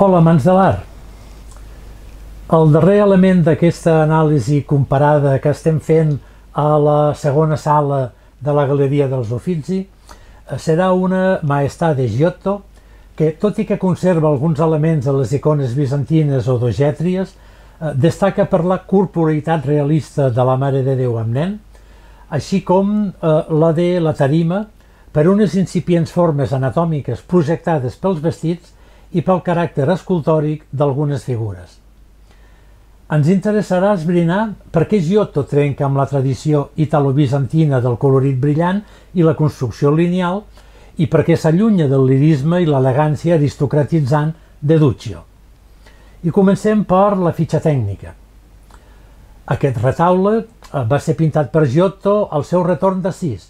Hola, mans de l'art! El darrer element d'aquesta anàlisi comparada que estem fent a la segona sala de la Galeria dels Uffizi eh, serà una Maestà de Giotto que, tot i que conserva alguns elements de les icones bizantines o dogètries, eh, destaca per la corporeïtat realista de la Mare de Déu amb nen, així com eh, la de la tarima, per unes incipients formes anatòmiques projectades pels vestits i pel caràcter escultòric d'algunes figures. Ens interessarà esbrinar per què Giotto trenca amb la tradició italo-bizantina del colorit brillant i la construcció lineal i per què s'allunya del lirisme i l'elegància aristocratitzant de Duccio. I comencem per la fitxa tècnica. Aquest retaule eh, va ser pintat per Giotto al seu retorn d'Assís,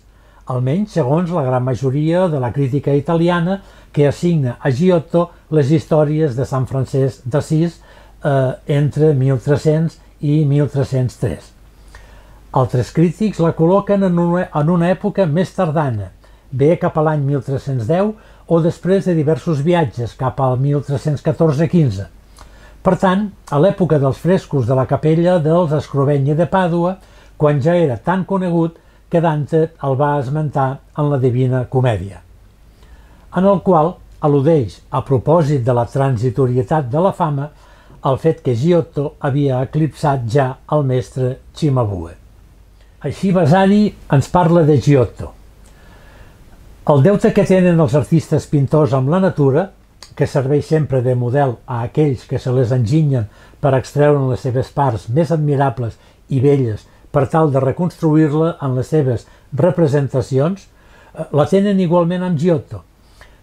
almenys segons la gran majoria de la crítica italiana que assigna a Giotto les històries de Sant Francesc d'Assís eh, entre 1300 i 1303. Altres crítics la col·loquen en una, en una època més tardana, bé cap a l'any 1310 o després de diversos viatges cap al 1314-15. Per tant, a l'època dels frescos de la capella dels Escrovenya de Pàdua, quan ja era tan conegut que Dante el va esmentar en la Divina Comèdia, en el qual al·ludeix, a propòsit de la transitorietat de la fama, el fet que Giotto havia eclipsat ja el mestre Cimabue. Així Vasari ens parla de Giotto. El deute que tenen els artistes pintors amb la natura, que serveix sempre de model a aquells que se les enginyen per extreure les seves parts més admirables i belles per tal de reconstruir-la en les seves representacions, eh, la tenen igualment amb Giotto,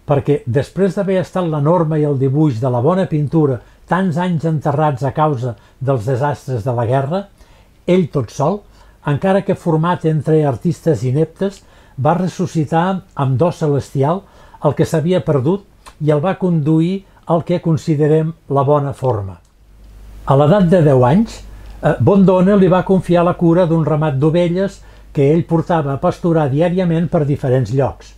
perquè després d'haver estat la norma i el dibuix de la bona pintura tants anys enterrats a causa dels desastres de la guerra, ell tot sol, encara que format entre artistes ineptes, va ressuscitar amb do celestial el que s'havia perdut i el va conduir al que considerem la bona forma. A l'edat de 10 anys, Bondone li va confiar la cura d'un ramat d'ovelles que ell portava a pasturar diàriament per diferents llocs.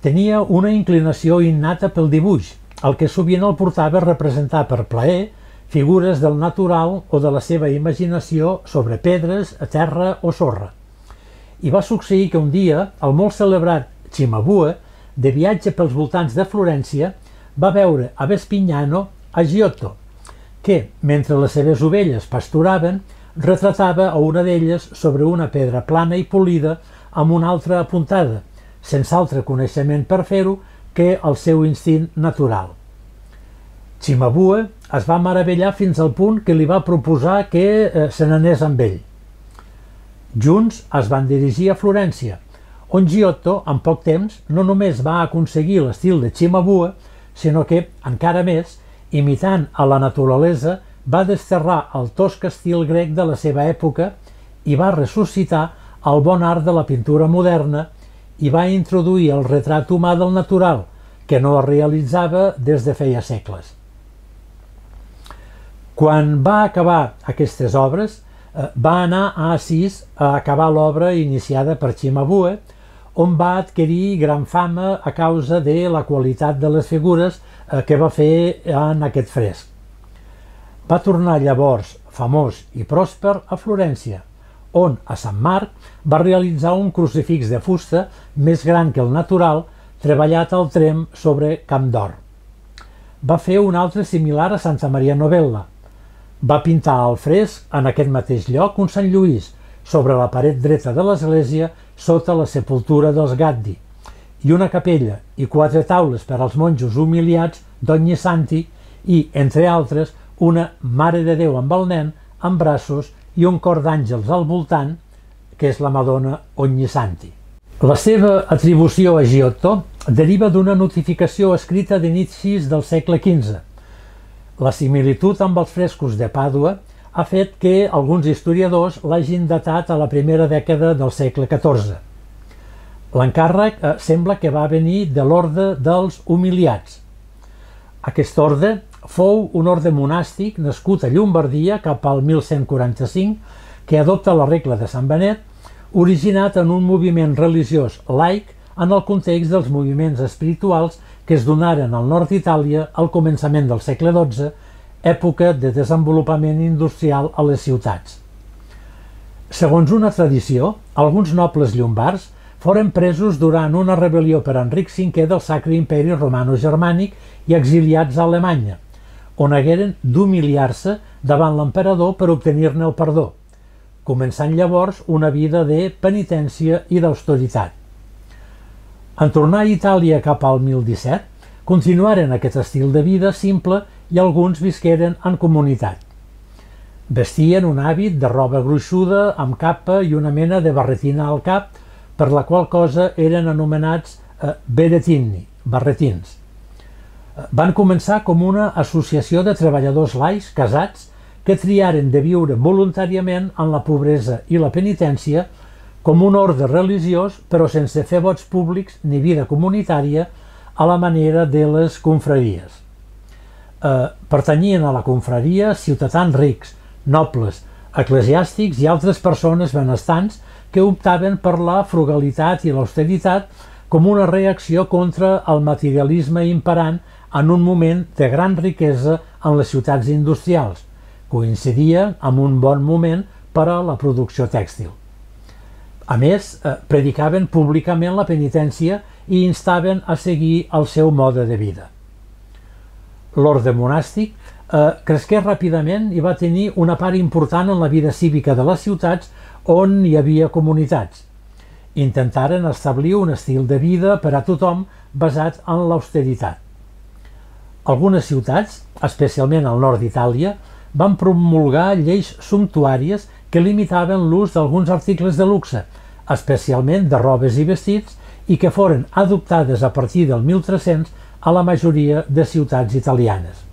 Tenia una inclinació innata pel dibuix, el que sovint el portava a representar per plaer figures del natural o de la seva imaginació sobre pedres, a terra o sorra. I va succeir que un dia el molt celebrat Cimabue, de viatge pels voltants de Florència, va veure a Vespignano a Giotto, que, mentre les seves ovelles pasturaven, retratava a una d'elles sobre una pedra plana i polida amb una altra apuntada, sense altre coneixement per fer-ho que el seu instint natural. Cimabue es va meravellar fins al punt que li va proposar que eh, se n'anés amb ell. Junts es van dirigir a Florència, on Giotto, en poc temps, no només va aconseguir l'estil de Cimabue, sinó que, encara més, imitant a la naturalesa, va desterrar el tosc estil grec de la seva època i va ressuscitar el bon art de la pintura moderna i va introduir el retrat humà del natural, que no es realitzava des de feia segles. Quan va acabar aquestes obres, eh, va anar a Assís a acabar l'obra iniciada per Cimabue, on va adquirir gran fama a causa de la qualitat de les figures que va fer en aquest fresc. Va tornar llavors, famós i pròsper, a Florència, on a Sant Marc va realitzar un crucifix de fusta més gran que el natural, treballat al trem sobre camp d'or. Va fer un altre similar a Santa Maria Novella. Va pintar al fresc en aquest mateix lloc un Sant Lluís, sobre la paret dreta de l'església, sota la sepultura dels Gaddi, i una capella i quatre taules per als monjos humiliats d'Ogni Santi i, entre altres, una Mare de Déu amb el nen, amb braços i un cor d'àngels al voltant, que és la Madonna Ognisanti. La seva atribució a Giotto deriva d'una notificació escrita d'inicis del segle XV. La similitud amb els frescos de Pàdua ha fet que alguns historiadors l'hagin datat a la primera dècada del segle XIV. L'encàrrec eh, sembla que va venir de l'orde dels humiliats. Aquest orde fou un orde monàstic nascut a Llombardia cap al 1145 que adopta la regla de Sant Benet, originat en un moviment religiós laic en el context dels moviments espirituals que es donaren al nord d'Itàlia al començament del segle XII, època de desenvolupament industrial a les ciutats. Segons una tradició, alguns nobles llombards foren presos durant una rebel·lió per Enric V del Sacre Imperi Romano-Germànic i exiliats a Alemanya, on hagueren d'humiliar-se davant l'emperador per obtenir-ne el perdó, començant llavors una vida de penitència i d'austeritat. En tornar a Itàlia cap al 1017, continuaren aquest estil de vida simple i alguns visqueren en comunitat. Vestien un hàbit de roba gruixuda amb capa i una mena de barretina al cap, per la qual cosa eren anomenats eh, beretini, barretins. Eh, van començar com una associació de treballadors laics casats que triaren de viure voluntàriament en la pobresa i la penitència com un ordre religiós però sense fer vots públics ni vida comunitària a la manera de les confraries. Eh, pertanyien a la confraria ciutadans rics, nobles, eclesiàstics i altres persones benestants que optaven per la frugalitat i l'austeritat com una reacció contra el materialisme imperant en un moment de gran riquesa en les ciutats industrials. Coincidia amb un bon moment per a la producció tèxtil. A més, eh, predicaven públicament la penitència i instaven a seguir el seu mode de vida. L'orde monàstic eh, cresqué ràpidament i va tenir una part important en la vida cívica de les ciutats on hi havia comunitats. Intentaren establir un estil de vida per a tothom basat en l'austeritat. Algunes ciutats, especialment al nord d'Itàlia, van promulgar lleis sumptuàries que limitaven l'ús d'alguns articles de luxe, especialment de robes i vestits, i que foren adoptades a partir del 1300 a la majoria de ciutats italianes.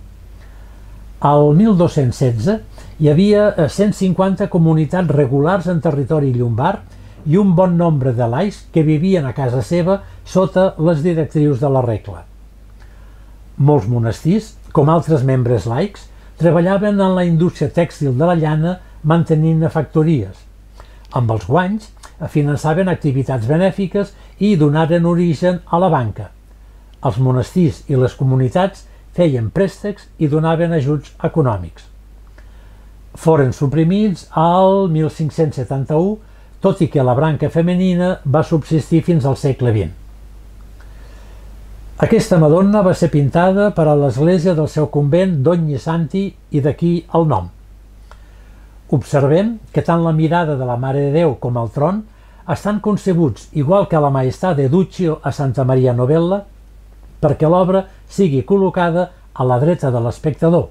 Al 1216 hi havia 150 eh, comunitats regulars en territori llombard i un bon nombre de laics que vivien a casa seva sota les directrius de la regla. Molts monestirs, com altres membres laics, treballaven en la indústria tèxtil de la llana mantenint factories. Amb els guanys finançaven activitats benèfiques i donaren origen a la banca. Els monestirs i les comunitats feien préstecs i donaven ajuts econòmics foren suprimits al 1571, tot i que la branca femenina va subsistir fins al segle XX. Aquesta Madonna va ser pintada per a l'església del seu convent d'Ogni Santi i d'aquí el nom. Observem que tant la mirada de la Mare de Déu com el tron estan concebuts igual que la Maestà de Duccio a Santa Maria Novella perquè l'obra sigui col·locada a la dreta de l'espectador,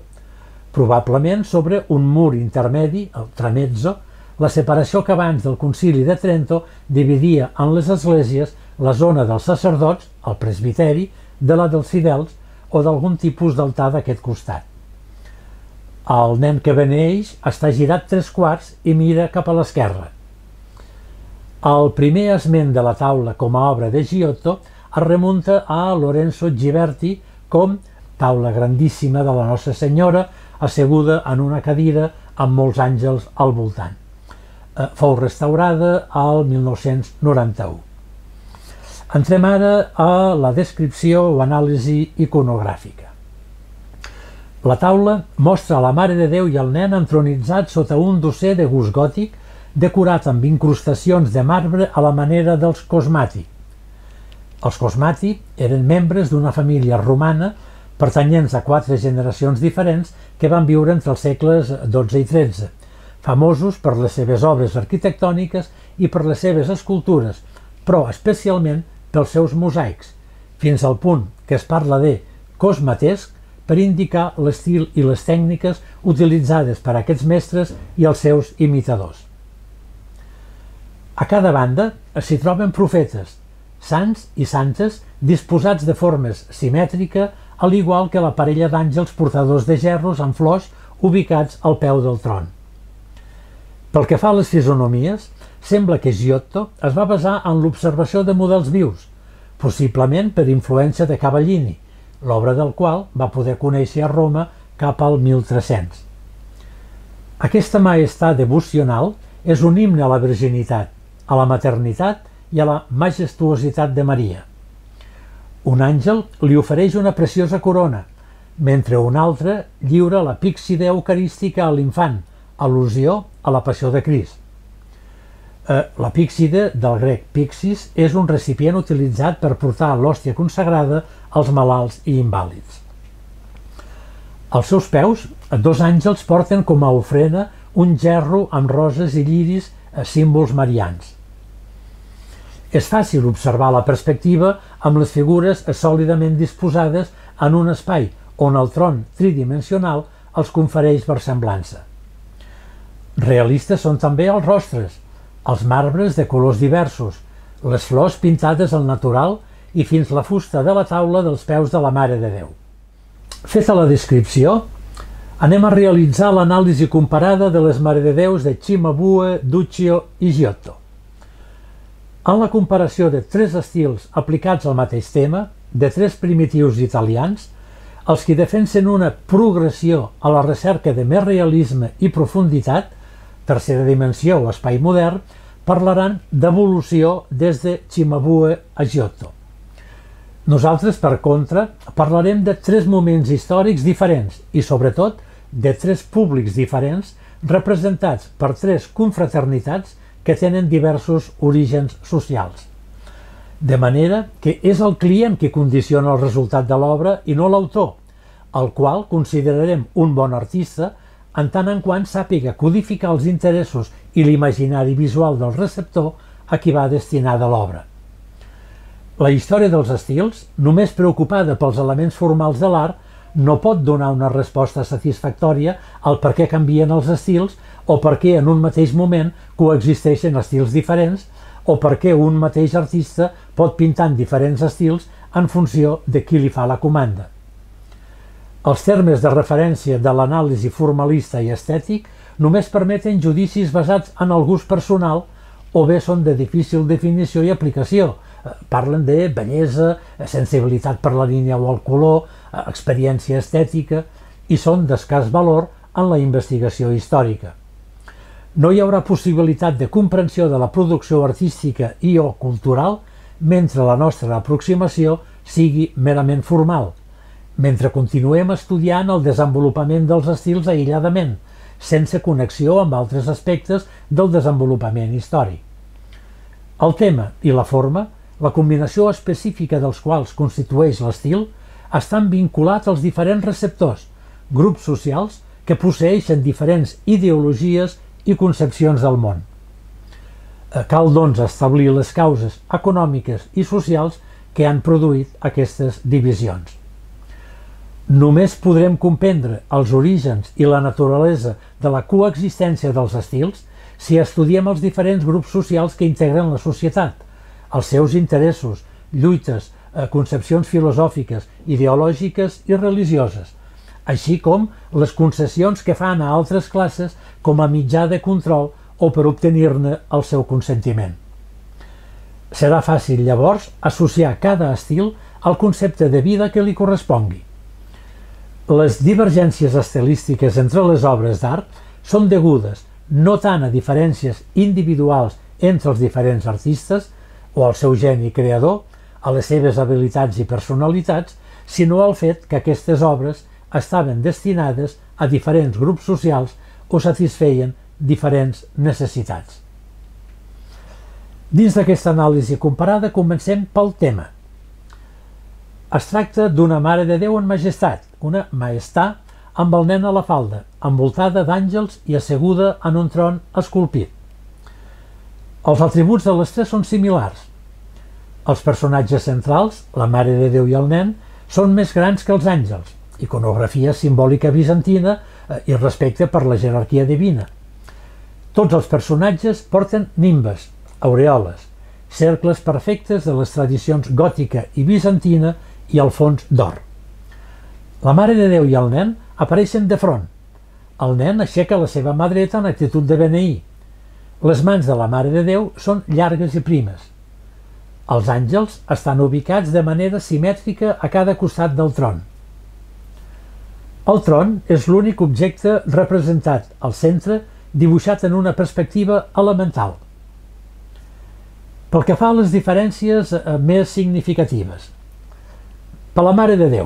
probablement sobre un mur intermedi, el tramezzo, la separació que abans del concili de Trento dividia en les esglésies la zona dels sacerdots, el presbiteri, de la dels fidels o d'algun tipus d'altar d'aquest costat. El nen que beneix està girat tres quarts i mira cap a l'esquerra. El primer esment de la taula com a obra de Giotto es remunta a Lorenzo Giberti com taula grandíssima de la Nostra Senyora asseguda en una cadira amb molts àngels al voltant. Eh, fou restaurada al 1991. Entrem ara a la descripció o anàlisi iconogràfica. La taula mostra la Mare de Déu i el nen entronitzats sota un dosser de gust gòtic decorat amb incrustacions de marbre a la manera dels Cosmati. Els Cosmati eren membres d'una família romana pertanyents a quatre generacions diferents que van viure entre els segles XII i XIII, famosos per les seves obres arquitectòniques i per les seves escultures, però especialment pels seus mosaics, fins al punt que es parla de cosmatesc per indicar l'estil i les tècniques utilitzades per aquests mestres i els seus imitadors. A cada banda s'hi troben profetes, sants i santes disposats de formes simètrica al igual que la parella d'àngels portadors de gerros amb flors ubicats al peu del tron. Pel que fa a les fisonomies, sembla que Giotto es va basar en l'observació de models vius, possiblement per influència de Cavallini, l'obra del qual va poder conèixer a Roma cap al 1300. Aquesta maestat devocional és un himne a la virginitat, a la maternitat i a la majestuositat de Maria – Un àngel li ofereix una preciosa corona, mentre un altre lliura la píxide eucarística a l'infant, al·lusió a la passió de Crist. Eh, la píxide, del grec pixis, és un recipient utilitzat per portar l'hòstia consagrada als malalts i invàlids. Als seus peus, dos àngels porten com a ofrena un gerro amb roses i lliris a símbols marians. És fàcil observar la perspectiva amb les figures sòlidament disposades en un espai on el tron tridimensional els confereix versemblança. Realistes són també els rostres, els marbres de colors diversos, les flors pintades al natural i fins la fusta de la taula dels peus de la Mare de Déu. Feta la descripció, anem a realitzar l'anàlisi comparada de les Mare de Déus de Cimabue, Duccio i Giotto. En la comparació de tres estils aplicats al mateix tema, de tres primitius italians, els que defensen una progressió a la recerca de més realisme i profunditat, tercera dimensió o espai modern, parlaran d'evolució des de Cimabue a Giotto. Nosaltres, per contra, parlarem de tres moments històrics diferents i, sobretot, de tres públics diferents representats per tres confraternitats que tenen diversos orígens socials. De manera que és el client qui condiciona el resultat de l'obra i no l'autor, el qual considerarem un bon artista en tant en quant sàpiga codificar els interessos i l'imaginari visual del receptor a qui va destinada l'obra. La història dels estils, només preocupada pels elements formals de l'art, no pot donar una resposta satisfactòria al per què canvien els estils o per què en un mateix moment coexisteixen estils diferents o per què un mateix artista pot pintar en diferents estils en funció de qui li fa la comanda. Els termes de referència de l'anàlisi formalista i estètic només permeten judicis basats en el gust personal o bé són de difícil definició i aplicació. Parlen de bellesa, sensibilitat per la línia o el color, eh, experiència estètica i són d'escàs valor en la investigació històrica. No hi haurà possibilitat de comprensió de la producció artística i o cultural mentre la nostra aproximació sigui merament formal – mentre continuem estudiant el desenvolupament dels estils aïlladament, sense connexió amb altres aspectes del desenvolupament històric. El tema i la forma, la combinació específica dels quals constitueix l'estil, estan vinculats als diferents receptors, grups socials que posseixen diferents ideologies i concepcions del món. Eh, cal, doncs, establir les causes econòmiques i socials que han produït aquestes divisions. Només podrem comprendre els orígens i la naturalesa de la coexistència dels estils si estudiem els diferents grups socials que integren la societat, els seus interessos, lluites, eh, concepcions filosòfiques, ideològiques i religioses, així com les concessions que fan a altres classes com a mitjà de control o per obtenir-ne el seu consentiment. Serà fàcil, llavors, associar cada estil al concepte de vida que li correspongui. Les divergències estilístiques entre les obres d'art són degudes no tant a diferències individuals entre els diferents artistes o al seu geni creador, a les seves habilitats i personalitats, sinó al fet que aquestes obres estaven destinades a diferents grups socials o satisfeien diferents necessitats. Dins d'aquesta anàlisi comparada comencem pel tema. Es tracta d'una Mare de Déu en majestat, una maestà amb el nen a la falda, envoltada d'àngels i asseguda en un tron esculpit. Els atributs de les tres són similars. Els personatges centrals, la Mare de Déu i el nen, són més grans que els àngels, iconografia simbòlica bizantina eh, i respecte per la jerarquia divina. Tots els personatges porten nimbes, aureoles, cercles perfectes de les tradicions gòtica i bizantina i el fons d'or. La Mare de Déu i el nen apareixen de front. El nen aixeca la seva mà dreta en actitud de beneir. Les mans de la Mare de Déu són llargues i primes. Els àngels estan ubicats de manera simètrica a cada costat del tron. El tron és l'únic objecte representat al centre dibuixat en una perspectiva elemental. Pel que fa a les diferències eh, més significatives, Per la Mare de Déu.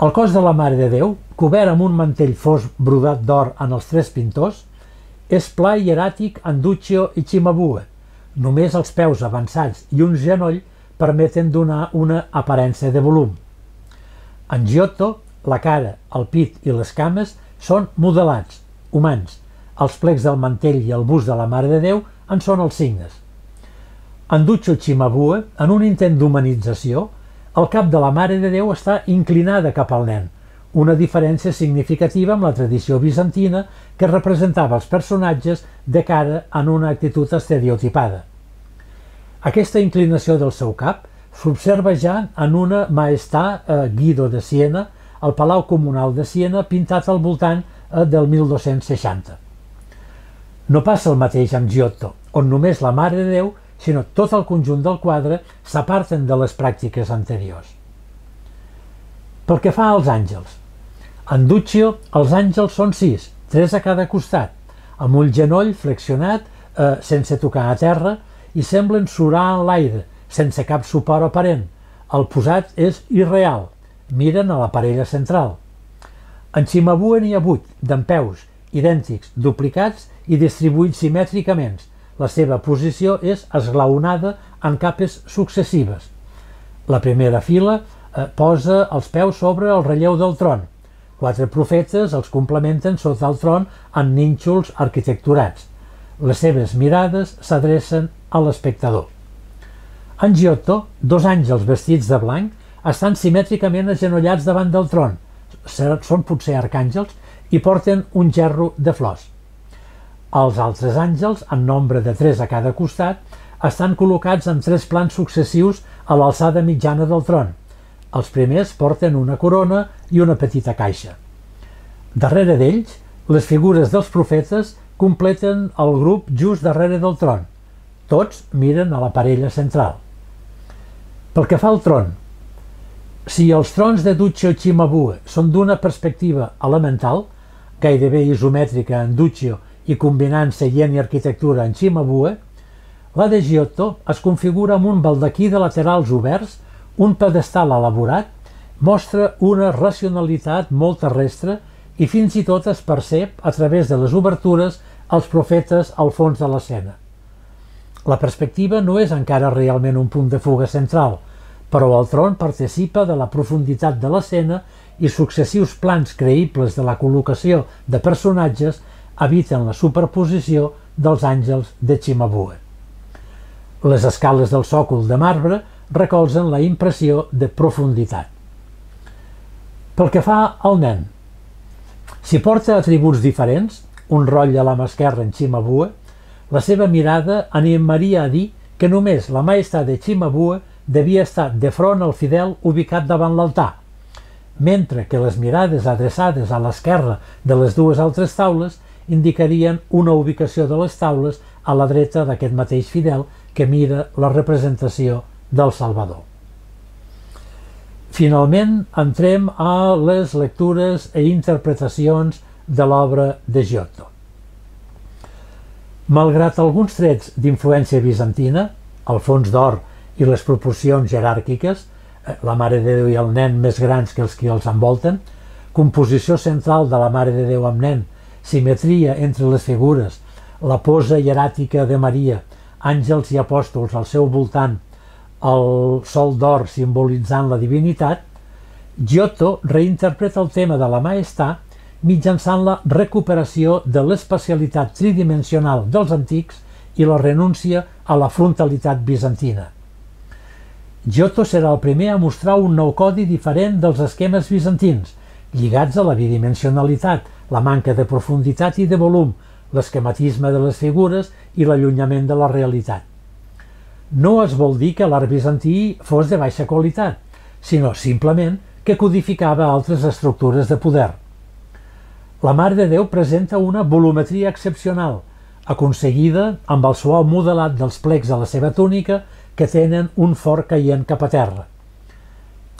El cos de la Mare de Déu, cobert amb un mantell fos brodat d'or en els tres pintors, és pla hieràtic en Duccio i Cimabue. Només els peus avançats i un genoll permeten donar una aparença de volum. En Giotto, la cara, el pit i les cames són modelats, humans. Els plecs del mantell i el bust de la Mare de Déu en són els signes. En Duccio Cimabue, en un intent d'humanització, el cap de la Mare de Déu està inclinada cap al nen, una diferència significativa amb la tradició bizantina que representava els personatges de cara en una actitud estereotipada. Aquesta inclinació del seu cap s'observa ja en una maestà eh, Guido de Siena, al Palau Comunal de Siena, pintat al voltant eh, del 1260. No passa el mateix amb Giotto, on només la Mare de Déu, sinó tot el conjunt del quadre, s'aparten de les pràctiques anteriors. Pel que fa als àngels, en Duccio els àngels són sis, tres a cada costat, amb un genoll flexionat eh, sense tocar a terra i semblen surar en l'aire, sense cap suport aparent. El posat és irreal, miren a la parella central. En Cimabue n'hi ha vuit, d'empeus, idèntics, duplicats i distribuïts simètricament. La seva posició és esglaonada en capes successives. La primera fila eh, posa els peus sobre el relleu del tron, Quatre profetes els complementen sota el tron en nínxols arquitecturats. Les seves mirades s'adrecen a l'espectador. En Giotto, dos àngels vestits de blanc, estan simètricament agenollats davant del tron. Són potser arcàngels i porten un gerro de flors. Els altres àngels, en nombre de tres a cada costat, estan col·locats en tres plans successius a l'alçada mitjana del tron – els primers porten una corona i una petita caixa. Darrere d'ells, les figures dels profetes completen el grup just darrere del tron. Tots miren a la parella central. Pel que fa al tron, si els trons de Duccio i Cimabue són d'una perspectiva elemental, gairebé isomètrica en Duccio i combinant seient i arquitectura en Cimabue, la de Giotto es configura amb un baldaquí de laterals oberts un pedestal elaborat mostra una racionalitat molt terrestre i fins i tot es percep a través de les obertures els profetes al fons de l'escena. La perspectiva no és encara realment un punt de fuga central, però el tron participa de la profunditat de l'escena i successius plans creïbles de la col·locació de personatges eviten la superposició dels àngels de Cimabue. Les escales del sòcol de marbre recolzen la impressió de profunditat. Pel que fa al nen, si porta atributs diferents, un rotlle a la mà esquerra en Cimabue, la seva mirada animaria a dir que només la maestra de Cimabue devia estar de front al fidel ubicat davant l'altar, mentre que les mirades adreçades a l'esquerra de les dues altres taules indicarien una ubicació de les taules a la dreta d'aquest mateix fidel que mira la representació del Salvador. Finalment, entrem a les lectures i interpretacions de l'obra de Giotto. Malgrat alguns trets d'influència bizantina, el fons d'or i les proporcions jeràrquiques, eh, la Mare de Déu i el nen més grans que els que els envolten, composició central de la Mare de Déu amb nen, simetria entre les figures, la posa hieràtica de Maria, àngels i apòstols al seu voltant el sol d'or simbolitzant la divinitat, Giotto reinterpreta el tema de la maestà mitjançant la recuperació de l'especialitat tridimensional dels antics i la renúncia a la frontalitat bizantina. Giotto serà el primer a mostrar un nou codi diferent dels esquemes bizantins, lligats a la bidimensionalitat, la manca de profunditat i de volum, l'esquematisme de les figures i l'allunyament de la realitat no es vol dir que l'art bizantí fos de baixa qualitat, sinó simplement que codificava altres estructures de poder. La Mare de Déu presenta una volumetria excepcional, aconseguida amb el suau modelat dels plecs de la seva túnica que tenen un fort caient cap a terra.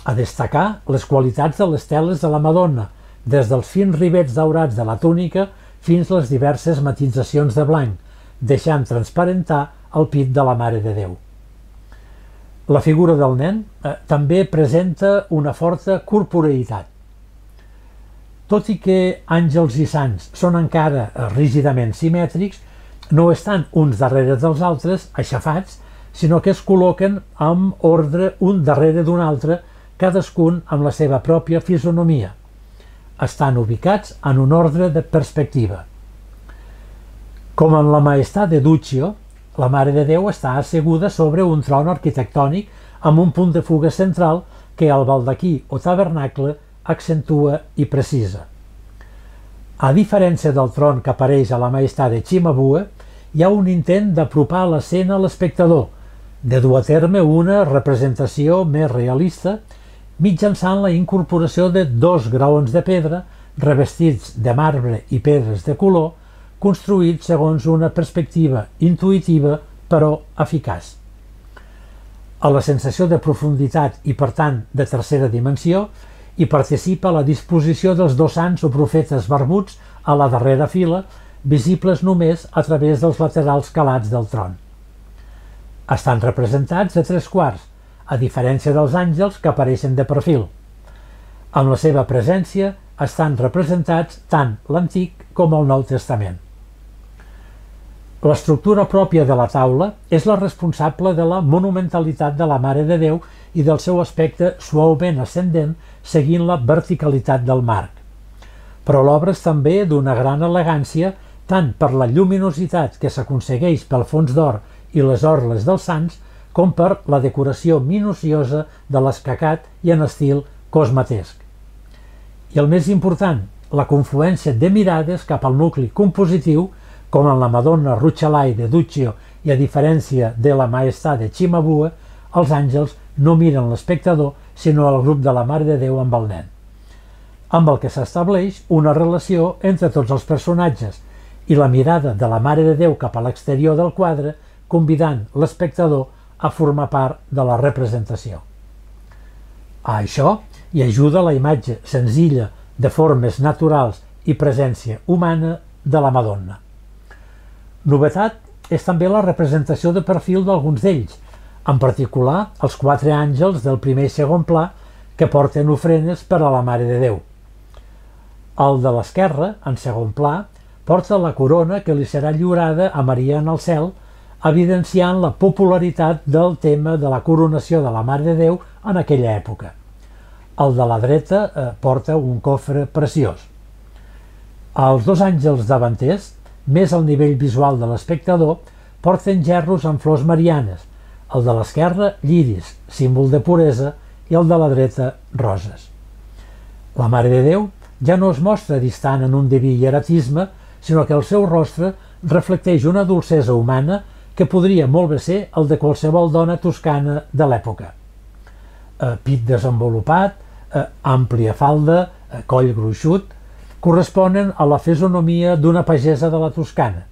A destacar les qualitats de les teles de la Madonna, des dels fins rivets daurats de la túnica fins les diverses matitzacions de blanc, deixant transparentar el pit de la Mare de Déu. La figura del nen eh, també presenta una forta corporeïtat. Tot i que àngels i sants són encara eh, rígidament simètrics, no estan uns darrere dels altres, aixafats, sinó que es col·loquen amb ordre un darrere d'un altre, cadascun amb la seva pròpia fisonomia. Estan ubicats en un ordre de perspectiva. Com en la Maestà de Duccio, la Mare de Déu està asseguda sobre un tron arquitectònic amb un punt de fuga central que el baldaquí o tabernacle accentua i precisa. A diferència del tron que apareix a la Maestà de Cimabue, hi ha un intent d'apropar l'escena a l'espectador, de dur a terme una representació més realista mitjançant la incorporació de dos graons de pedra revestits de marbre i pedres de color construït segons una perspectiva intuïtiva però eficaç. A la sensació de profunditat i, per tant, de tercera dimensió, hi participa la disposició dels dos sants o profetes barbuts a la darrera fila, visibles només a través dels laterals calats del tron. Estan representats de tres quarts, a diferència dels àngels que apareixen de perfil. Amb la seva presència estan representats tant l'Antic com el Nou Testament. L'estructura pròpia de la taula és la responsable de la monumentalitat de la Mare de Déu i del seu aspecte suaument ascendent seguint la verticalitat del marc. Però l'obra és també d'una gran elegància tant per la lluminositat que s'aconsegueix pel fons d'or i les orles dels sants com per la decoració minuciosa de l'escacat i en estil cosmatesc. I el més important, la confluència de mirades cap al nucli compositiu com en la Madonna Rucellai de Duccio i a diferència de la Maestà de Cimabue, els àngels no miren l'espectador sinó el grup de la Mare de Déu amb el nen. Amb el que s'estableix una relació entre tots els personatges i la mirada de la Mare de Déu cap a l'exterior del quadre convidant l'espectador a formar part de la representació. A això hi ajuda la imatge senzilla de formes naturals i presència humana de la Madonna. Novetat és també la representació de perfil d'alguns d'ells, en particular els quatre àngels del primer i segon pla que porten ofrenes per a la Mare de Déu. El de l'esquerra, en segon pla, porta la corona que li serà lliurada a Maria en el cel, evidenciant la popularitat del tema de la coronació de la Mare de Déu en aquella època. El de la dreta eh, porta un cofre preciós. Els dos àngels davanters més al nivell visual de l'espectador, porten gerros amb flors marianes, el de l'esquerra lliris, símbol de puresa, i el de la dreta roses. La Mare de Déu ja no es mostra distant en un diví hieratisme, sinó que el seu rostre reflecteix una dolcesa humana que podria molt bé ser el de qualsevol dona toscana de l'època. Eh, pit desenvolupat, eh, àmplia falda, eh, coll gruixut, corresponen a la fisonomia d'una pagesa de la Toscana.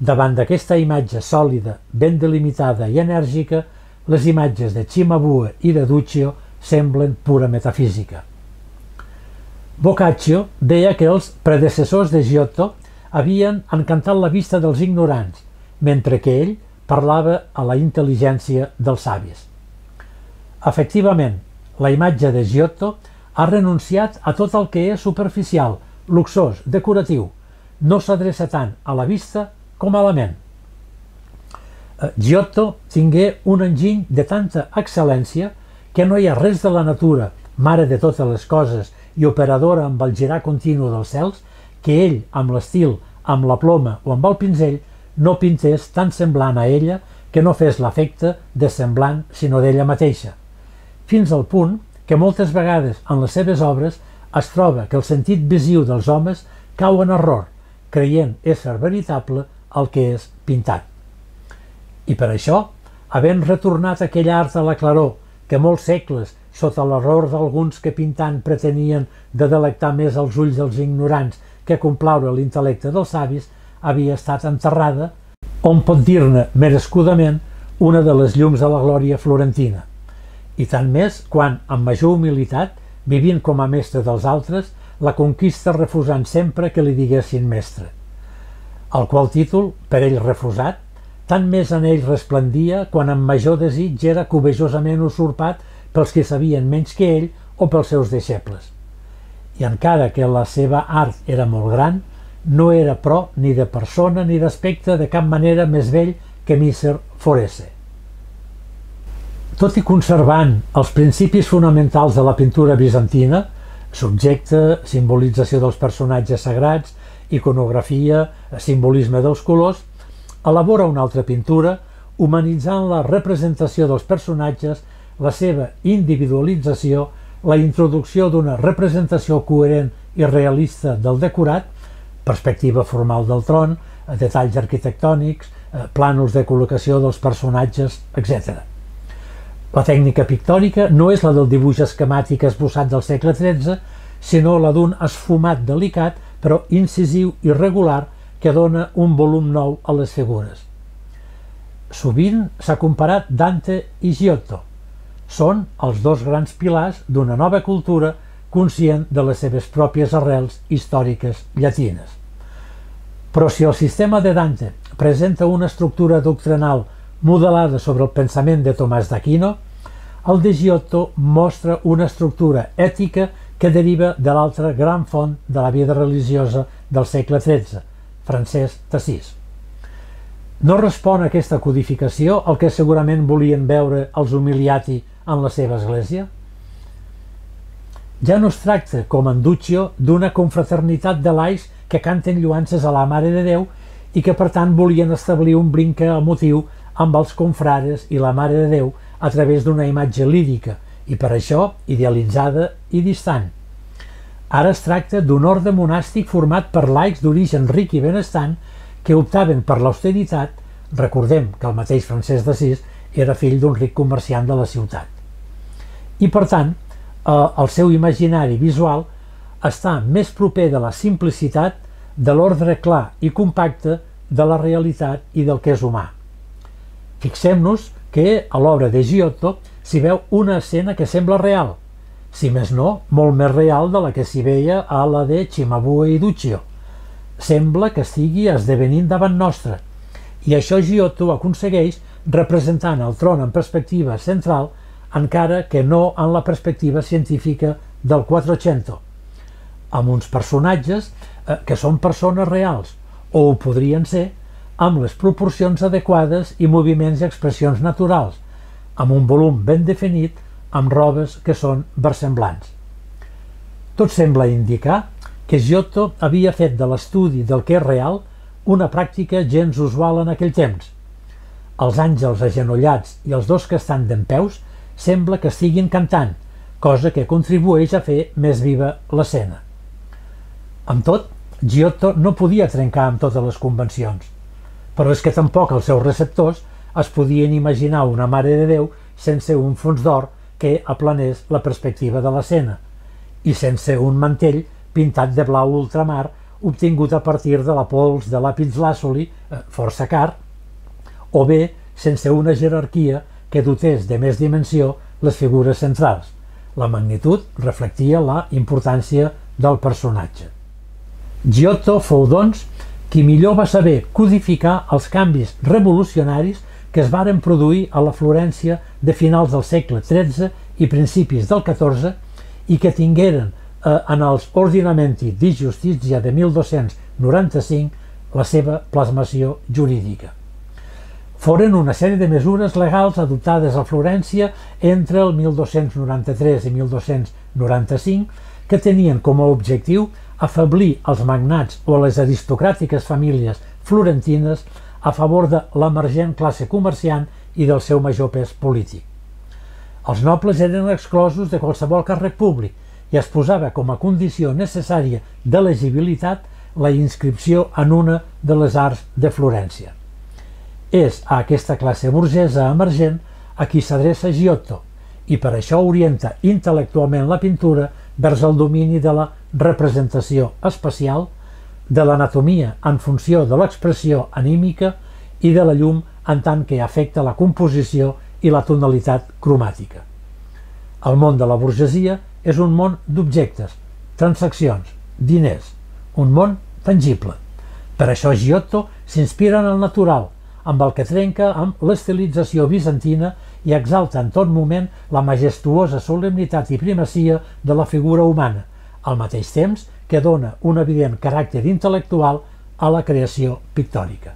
Davant d'aquesta imatge sòlida, ben delimitada i enèrgica, les imatges de Cimabue i de Duccio semblen pura metafísica. Boccaccio deia que els predecessors de Giotto havien encantat la vista dels ignorants, mentre que ell parlava a la intel·ligència dels savis. Efectivament, la imatge de Giotto ha renunciat a tot el que és superficial, luxós, decoratiu. No s'adreça tant a la vista com a la ment. Eh, Giotto tingué un enginy de tanta excel·lència que no hi ha res de la natura, mare de totes les coses i operadora amb el girar continu dels cels, que ell, amb l'estil, amb la ploma o amb el pinzell, no pintés tan semblant a ella que no fes l'efecte de semblant sinó d'ella mateixa, fins al punt que moltes vegades en les seves obres es troba que el sentit visiu dels homes cau en error, creient ésser veritable el que és pintat. I per això, havent retornat aquell art a la claror que molts segles, sota l'error d'alguns que pintant pretenien de delectar més els ulls dels ignorants que complaure l'intel·lecte dels savis, havia estat enterrada, on pot dir-ne merescudament una de les llums de la glòria florentina – i tant més quan, amb major humilitat, vivint com a mestre dels altres, la conquista refusant sempre que li diguessin mestre. El qual títol, per ell refusat, tant més en ell resplendia quan amb major desig era covejosament usurpat pels que sabien menys que ell o pels seus deixebles. I encara que la seva art era molt gran, no era pro ni de persona ni d'aspecte de cap manera més vell que Míser Forese. Tot i conservant els principis fonamentals de la pintura bizantina, subjecte, simbolització dels personatges sagrats, iconografia, simbolisme dels colors, elabora una altra pintura humanitzant la representació dels personatges, la seva individualització, la introducció d'una representació coherent i realista del decorat, perspectiva formal del tron, detalls arquitectònics, eh, plànols de col·locació dels personatges, etc. La tècnica pictòrica no és la del dibuix esquemàtic esbossat del segle XIII, sinó la d'un esfumat delicat però incisiu i regular que dona un volum nou a les figures. Sovint s'ha comparat Dante i Giotto. Són els dos grans pilars d'una nova cultura conscient de les seves pròpies arrels històriques llatines. Però si el sistema de Dante presenta una estructura doctrinal modelada sobre el pensament de Tomàs d'Aquino, el de Giotto mostra una estructura ètica que deriva de l'altra gran font de la vida religiosa del segle XIII, Francesc d'Assís. No respon a aquesta codificació el que segurament volien veure els humiliati en la seva església? Ja no es tracta, com en Duccio, d'una confraternitat de lais que canten lluances a la Mare de Déu i que per tant volien establir un brinque emotiu amb els confrares i la Mare de Déu a través d'una imatge lírica i per això idealitzada i distant. Ara es tracta d'un orde monàstic format per laics d'origen ric i benestant que optaven per l'austeritat, recordem que el mateix Francesc d'Assís era fill d'un ric comerciant de la ciutat. I per tant, eh, el seu imaginari visual està més proper de la simplicitat, de l'ordre clar i compacte de la realitat i del que és humà. Fixem-nos que a l'obra de Giotto s'hi veu una escena que sembla real, si més no, molt més real de la que s'hi veia a la de Cimabue i Duccio. Sembla que estigui esdevenint davant nostre, i això Giotto aconsegueix representant el tron en perspectiva central, encara que no en la perspectiva científica del Quattrocento, amb uns personatges eh, que són persones reals, o ho podrien ser, amb les proporcions adequades i moviments i expressions naturals, amb un volum ben definit, amb robes que són versemblants. Tot sembla indicar que Giotto havia fet de l'estudi del que és real una pràctica gens usual en aquell temps. Els àngels agenollats i els dos que estan dempeus sembla que estiguin cantant, cosa que contribueix a fer més viva l'escena. Amb tot, Giotto no podia trencar amb totes les convencions, però és que tampoc els seus receptors es podien imaginar una Mare de Déu sense un fons d'or que aplanés la perspectiva de l'escena i sense un mantell pintat de blau ultramar obtingut a partir de la pols de l'àpid làssoli, eh, força car, o bé sense una jerarquia que dotés de més dimensió les figures centrals. La magnitud reflectia la importància del personatge. Giotto fou, doncs, qui millor va saber codificar els canvis revolucionaris que es varen produir a la Florència de finals del segle XIII i principis del XIV i que tingueren eh, en els Ordinamenti di Justícia de 1295 la seva plasmació jurídica. Foren una sèrie de mesures legals adoptades a Florència entre el 1293 i 1295 que tenien com a objectiu afablir els magnats o les aristocràtiques famílies florentines a favor de l'emergent classe comerciant i del seu major pes polític. Els nobles eren exclosos de qualsevol càrrec públic i es posava com a condició necessària d'elegibilitat la inscripció en una de les arts de Florència. És a aquesta classe burgesa emergent a qui s'adreça Giotto i per això orienta intel·lectualment la pintura vers el domini de la representació espacial, de l'anatomia en funció de l'expressió anímica i de la llum en tant que afecta la composició i la tonalitat cromàtica. El món de la burgesia és un món d'objectes, transaccions, diners, un món tangible. Per això Giotto s'inspira en el natural, amb el que trenca amb l'estilització bizantina i exalta en tot moment la majestuosa solemnitat i primacia de la figura humana, al mateix temps que dona un evident caràcter intel·lectual a la creació pictòrica.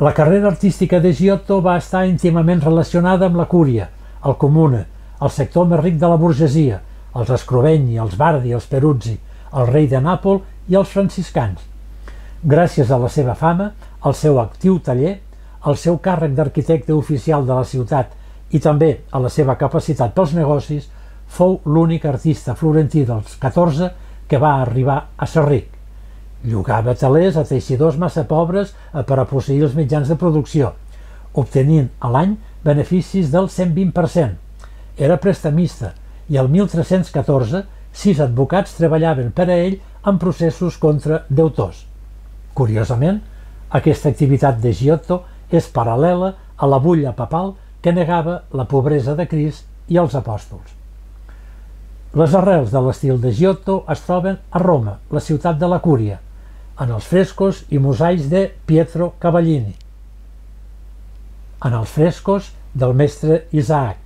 La carrera artística de Giotto va estar íntimament relacionada amb la cúria, el comune, el sector més ric de la burgesia, els Escrovegni, els Bardi, els Peruzzi, el rei de Nàpol i els franciscans. Gràcies a la seva fama, al seu actiu taller, al seu càrrec d'arquitecte oficial de la ciutat i també a la seva capacitat pels negocis, fou l'únic artista florentí dels 14 que va arribar a ser ric. Llogava talers a teixidors massa pobres per a posseir els mitjans de producció, obtenint a l'any beneficis del 120%. Era prestamista i el 1314 sis advocats treballaven per a ell en processos contra deutors. Curiosament, aquesta activitat de Giotto és paral·lela a la bulla papal que negava la pobresa de Crist i els apòstols. Les arrels de l'estil de Giotto es troben a Roma, la ciutat de la Cúria, en els frescos i mosaics de Pietro Cavallini, en els frescos del mestre Isaac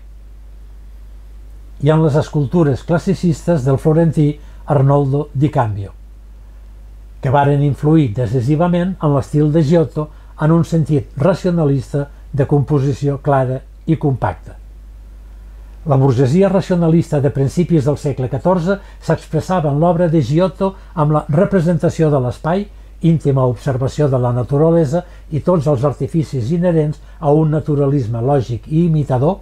i en les escultures classicistes del florentí Arnoldo di Cambio, que varen influir decisivament en l'estil de Giotto en un sentit racionalista de composició clara i compacta. La burgesia racionalista de principis del segle XIV s'expressava en l'obra de Giotto amb la representació de l'espai, íntima observació de la naturalesa i tots els artificis inherents a un naturalisme lògic i imitador,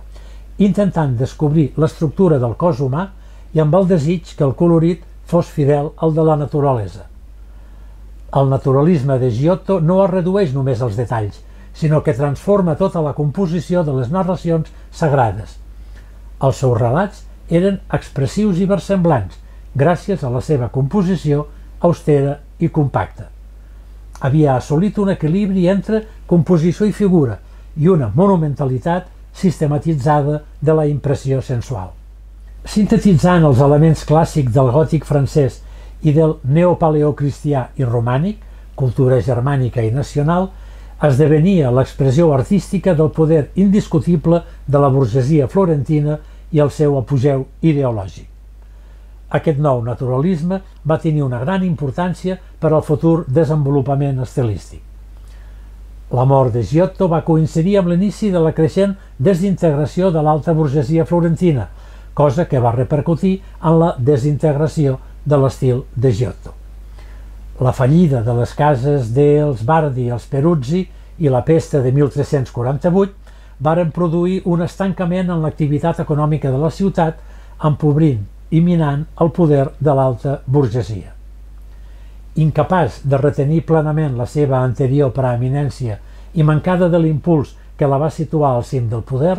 intentant descobrir l'estructura del cos humà i amb el desig que el colorit fos fidel al de la naturalesa. El naturalisme de Giotto no es redueix només als detalls, sinó que transforma tota la composició de les narracions sagrades. Els seus relats eren expressius i versemblants, gràcies a la seva composició austera i compacta. Havia assolit un equilibri entre composició i figura i una monumentalitat sistematitzada de la impressió sensual. Sintetitzant els elements clàssics del gòtic francès i del neopaleocristià i romànic, cultura germànica i nacional, esdevenia l'expressió artística del poder indiscutible de la burgesia florentina i el seu apogeu ideològic. Aquest nou naturalisme va tenir una gran importància per al futur desenvolupament estilístic. La mort de Giotto va coincidir amb l'inici de la creixent desintegració de l'alta burgesia florentina, cosa que va repercutir en la desintegració de l'estil de Giotto. La fallida de les cases dels Bardi els Peruzzi i la pesta de 1348 varen produir un estancament en l'activitat econòmica de la ciutat, empobrint i minant el poder de l'alta burgesia. Incapaç de retenir plenament la seva anterior preeminència i mancada de l'impuls que la va situar al cim del poder,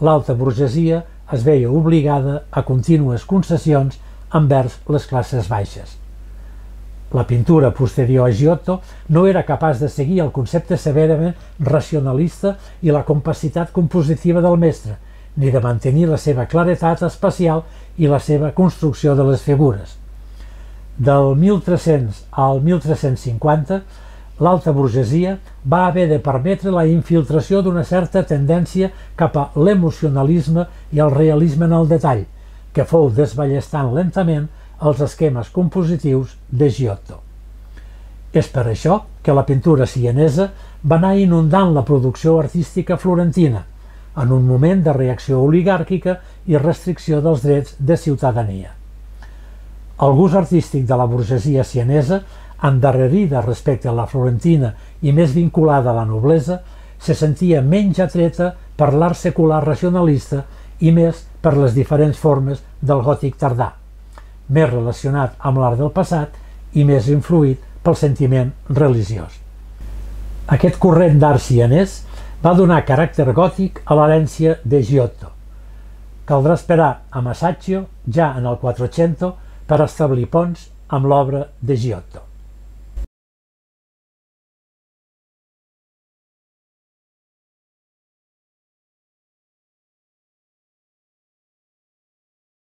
l'alta burgesia es veia obligada a contínues concessions envers les classes baixes. La pintura posterior a Giotto no era capaç de seguir el concepte severament racionalista i la compacitat compositiva del mestre, ni de mantenir la seva claretat espacial i la seva construcció de les figures. Del 1300 al 1350, l'alta burgesia va haver de permetre la infiltració d'una certa tendència cap a l'emocionalisme i el realisme en el detall, que fou desballestant lentament els esquemes compositius de Giotto. És per això que la pintura sienesa va anar inundant la producció artística florentina, en un moment de reacció oligàrquica i restricció dels drets de ciutadania. El gust artístic de la burgesia sienesa, endarrerida respecte a la florentina i més vinculada a la noblesa, se sentia menys atreta per l'art secular racionalista i més per les diferents formes del gòtic tardà, més relacionat amb l'art del passat i més influït pel sentiment religiós. Aquest corrent d'art sienès va donar caràcter gòtic a l'herència de Giotto. Caldrà esperar a Masaccio, ja en el 400, per establir ponts amb l'obra de Giotto.